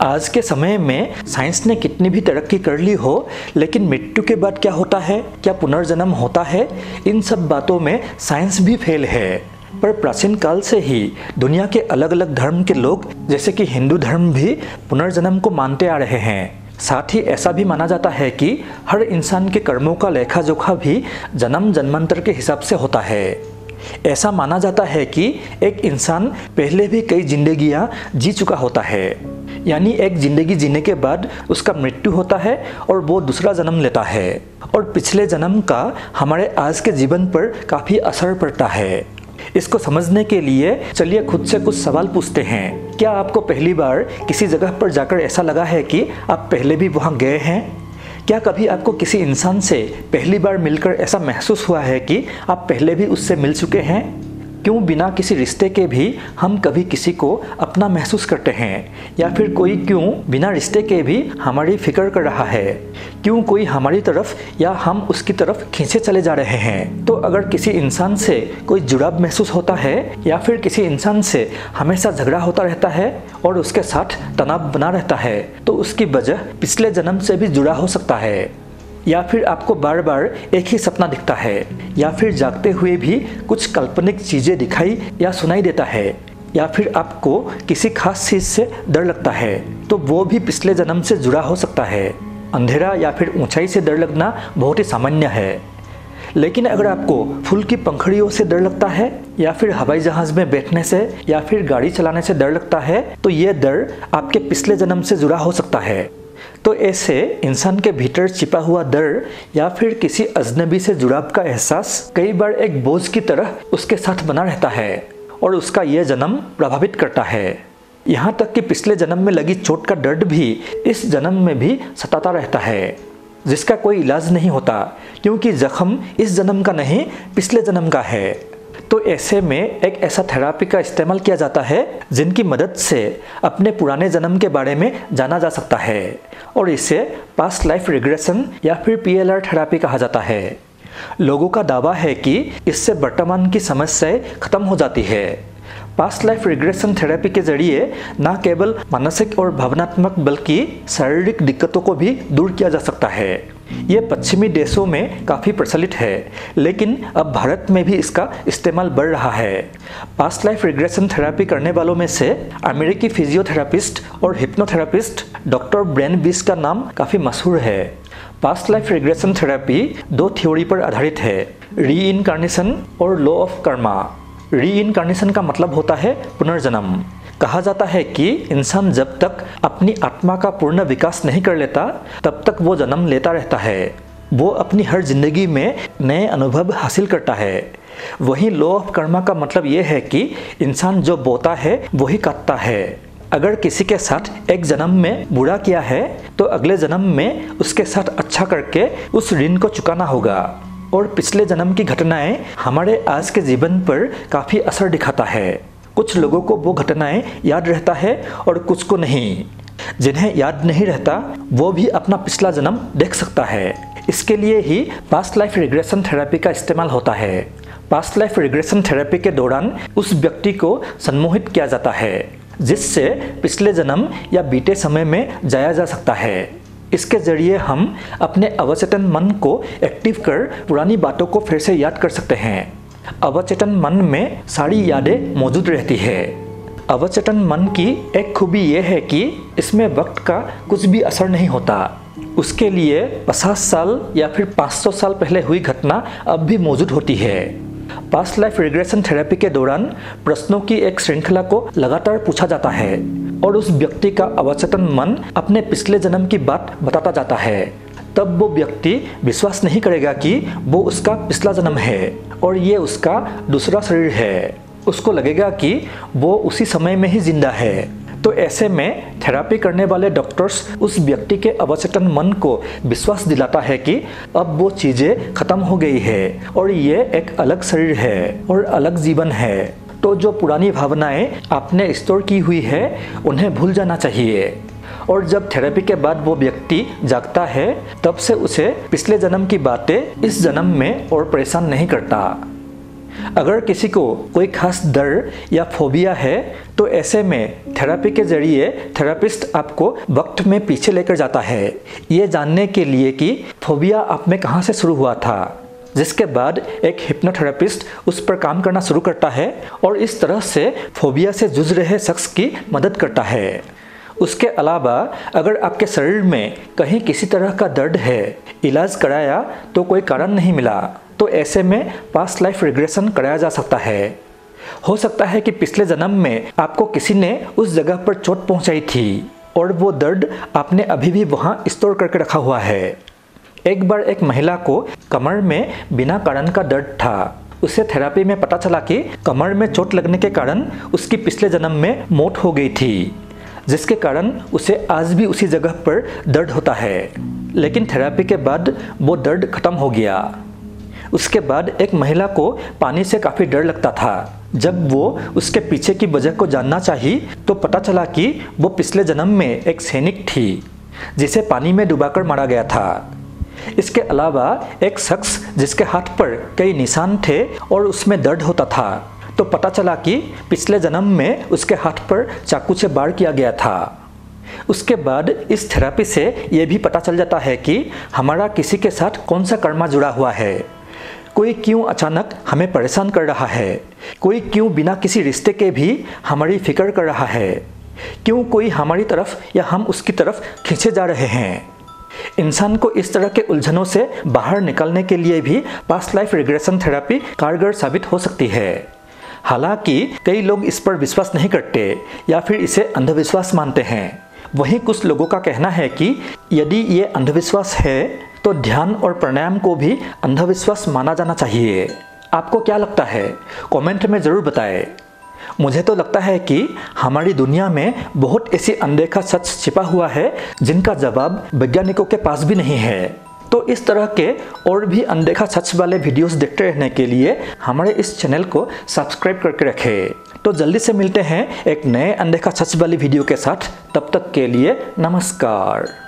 आज के समय में साइंस ने कितनी भी तरक्की कर ली हो, लेकिन मृत्यु के बाद क्या होता है, क्या पुनर्जन्म होता है, इन सब बातों में साइंस भी फेल है। पर प्राचीन काल से ही दुनिया के अलग अलग धर्म के लोग, जैसे कि हिंदू धर्म भी पुनर्जन्म को मानते आ रहे हैं। साथ ही ऐसा भी माना जाता है कि हर इंसान के कर्मों का लेखा जोखा भी जन्म जन्मांतर के हिसाब से होता है। ऐसा माना जाता है कि एक इंसान पहले भी कई जिंदगियाँ जी चुका होता है। यानी एक ज़िंदगी जीने के बाद उसका मृत्यु होता है और वो दूसरा जन्म लेता है। और पिछले जन्म का हमारे आज के जीवन पर काफ़ी असर पड़ता है। इसको समझने के लिए चलिए खुद से कुछ सवाल पूछते हैं। क्या आपको पहली बार किसी जगह पर जाकर ऐसा लगा है कि आप पहले भी वहाँ गए हैं? क्या कभी आपको किसी इंसान से पहली बार मिलकर ऐसा महसूस हुआ है कि आप पहले भी उससे मिल चुके हैं? क्यों बिना किसी रिश्ते के भी हम कभी किसी को अपना महसूस करते हैं? या फिर कोई क्यों बिना रिश्ते के भी हमारी फ़िक्र कर रहा है? क्यों कोई हमारी तरफ़ या हम उसकी तरफ़ खींचे चले जा रहे हैं? तो अगर किसी इंसान से कोई जुड़ाव महसूस होता है, या फिर किसी इंसान से हमेशा झगड़ा होता रहता है और उसके साथ तनाव बना रहता है तो उसकी वजह पिछले जन्म से भी जुड़ा हो सकता है। या फिर आपको बार बार एक ही सपना दिखता है, या फिर जागते हुए भी कुछ काल्पनिक चीज़ें दिखाई या सुनाई देता है, या फिर आपको किसी खास चीज़ से डर लगता है तो वो भी पिछले जन्म से जुड़ा हो सकता है। अंधेरा या फिर ऊंचाई से डर लगना बहुत ही सामान्य है। लेकिन अगर आपको फूल की पंखड़ियों से डर लगता है, या फिर हवाई जहाज़ में बैठने से, या फिर गाड़ी चलाने से डर लगता है तो ये डर आपके पिछले जन्म से जुड़ा हो सकता है। तो ऐसे इंसान के भीतर छिपा हुआ डर या फिर किसी अजनबी से जुड़ाव का एहसास कई बार एक बोझ की तरह उसके साथ बना रहता है और उसका यह जन्म प्रभावित करता है। यहाँ तक कि पिछले जन्म में लगी चोट का दर्द भी इस जन्म में भी सताता रहता है, जिसका कोई इलाज नहीं होता, क्योंकि जख्म इस जन्म का नहीं, पिछले जन्म का है। तो ऐसे में एक ऐसा थेरापी का इस्तेमाल किया जाता है, जिनकी मदद से अपने पुराने जन्म के बारे में जाना जा सकता है और इसे पास्ट लाइफ रिग्रेशन या फिर पीएलआर थेरापी कहा जाता है। लोगों का दावा है कि इससे वर्तमान की समस्याएँ खत्म हो जाती है। पास्ट लाइफ रिग्रेशन थेरेपी के ज़रिए न केवल मानसिक और भावनात्मक, बल्कि शारीरिक दिक्कतों को भी दूर किया जा सकता है। ये पश्चिमी देशों में काफ़ी प्रचलित है, लेकिन अब भारत में भी इसका इस्तेमाल बढ़ रहा है। पास्ट लाइफ रिग्रेशन थेरेपी करने वालों में से अमेरिकी फिजियोथेरापिस्ट और हिप्नोथेरापिस्ट डॉक्टर ब्रेन बिस का नाम काफ़ी मशहूर है। पास्ट लाइफ रिग्रेशन थेरेपी दो थ्योरी पर आधारित है री और लॉ ऑफ़ कर्मा री का मतलब होता है पुनर्जन्म। कहा जाता है कि इंसान जब तक अपनी आत्मा का पूर्ण विकास नहीं कर लेता, तब तक वो जन्म लेता रहता है। वो अपनी हर ज़िंदगी में नए अनुभव हासिल करता है। वहीं लॉ ऑफ़ कर्मा का मतलब ये है कि इंसान जो बोता है, वही काटता है। अगर किसी के साथ एक जन्म में बुरा किया है तो अगले जन्म में उसके साथ अच्छा करके उस ऋण को चुकाना होगा। और पिछले जन्म की घटनाएँ हमारे आज के जीवन पर काफ़ी असर दिखाता है। कुछ लोगों को वो घटनाएँ याद रहता है और कुछ को नहीं। जिन्हें याद नहीं रहता, वो भी अपना पिछला जन्म देख सकता है। इसके लिए ही पास्ट लाइफ रिग्रेशन थेरेपी का इस्तेमाल होता है। पास्ट लाइफ रिग्रेशन थेरेपी के दौरान उस व्यक्ति को सम्मोहित किया जाता है, जिससे पिछले जन्म या बीते समय में जाया जा सकता है। इसके ज़रिए हम अपने अवचेतन मन को एक्टिव कर पुरानी बातों को फिर से याद कर सकते हैं। अवचेतन मन में सारी यादें मौजूद रहती है। अवचेतन मन की एक खूबी यह है कि इसमें वक्त का कुछ भी असर नहीं होता। उसके लिए 50 साल या फिर 500 साल पहले हुई घटना अब भी मौजूद होती है। पास्ट लाइफ रिग्रेशन थेरेपी के दौरान प्रश्नों की एक श्रृंखला को लगातार पूछा जाता है और उस व्यक्ति का अवचेतन मन अपने पिछले जन्म की बात बताता जाता है। तब वो व्यक्ति विश्वास नहीं करेगा कि वो उसका पिछला जन्म है। और ये उसका दूसरा शरीर है। उसको लगेगा कि वो उसी समय में ही ज़िंदा है। तो ऐसे में थेरापी करने वाले डॉक्टर्स उस व्यक्ति के अवचेतन मन को विश्वास दिलाता है कि अब वो चीज़ें खत्म हो गई है और ये एक अलग शरीर है और अलग जीवन है। तो जो पुरानी भावनाएँ आपने स्टोर की हुई है, उन्हें भूल जाना चाहिए। और जब थेरेपी के बाद वो व्यक्ति जागता है, तब से उसे पिछले जन्म की बातें इस जन्म में और परेशान नहीं करता। अगर किसी को कोई खास डर या फोबिया है तो ऐसे में थेरेपी के ज़रिए थेरेपिस्ट आपको वक्त में पीछे लेकर जाता है। ये जानने के लिए कि फोबिया आप में कहाँ से शुरू हुआ था, जिसके बाद एक हिप्नोथेरेपिस्ट उस पर काम करना शुरू करता है और इस तरह से फोबिया से जूझ रहे शख्स की मदद करता है। उसके अलावा, अगर आपके शरीर में कहीं किसी तरह का दर्द है, इलाज कराया तो कोई कारण नहीं मिला तो ऐसे में पास्ट लाइफ रिग्रेशन कराया जा सकता है। हो सकता है कि पिछले जन्म में आपको किसी ने उस जगह पर चोट पहुंचाई थी और वो दर्द आपने अभी भी वहाँ स्टोर करके रखा हुआ है। एक बार एक महिला को कमर में बिना कारण का दर्द था। उसे थेरापी में पता चला कि कमर में चोट लगने के कारण उसकी पिछले जन्म में मौत हो गई थी। जिसके कारण उसे आज भी उसी जगह पर दर्द होता है। लेकिन थेरापी के बाद वो दर्द खत्म हो गया। उसके बाद एक महिला को पानी से काफ़ी डर लगता था। जब वो उसके पीछे की वजह को जानना चाही तो पता चला कि वो पिछले जन्म में एक सैनिक थी, जिसे पानी में डुबाकर मारा गया था। इसके अलावा एक शख्स जिसके हाथ पर कई निशान थे और उसमें दर्द होता था। तो पता चला कि पिछले जन्म में उसके हाथ पर चाकू से बार किया गया था। उसके बाद इस थेरेपी से यह भी पता चल जाता है कि हमारा किसी के साथ कौन सा कर्मा जुड़ा हुआ है। कोई क्यों अचानक हमें परेशान कर रहा है? कोई क्यों बिना किसी रिश्ते के भी हमारी फ़िक्र कर रहा है? क्यों कोई हमारी तरफ़ या हम उसकी तरफ़ खींचे जा रहे हैं? इंसान को इस तरह के उलझनों से बाहर निकलने के लिए भी पास्ट लाइफ रिग्रेशन थेरेपी कारगर साबित हो सकती है। हालाँकि कई लोग इस पर विश्वास नहीं करते या फिर इसे अंधविश्वास मानते हैं। वहीं कुछ लोगों का कहना है कि यदि ये अंधविश्वास है तो ध्यान और प्राणायाम को भी अंधविश्वास माना जाना चाहिए। आपको क्या लगता है? कमेंट में ज़रूर बताएँ। मुझे तो लगता है कि हमारी दुनिया में बहुत ऐसी अनदेखा सच छिपा हुआ है, जिनका जवाब वैज्ञानिकों के पास भी नहीं है। तो इस तरह के और भी अनदेखा सच वाले वीडियोस देखते रहने के लिए हमारे इस चैनल को सब्सक्राइब करके रखें। तो जल्दी से मिलते हैं एक नए अनदेखा सच वाली वीडियो के साथ। तब तक के लिए नमस्कार।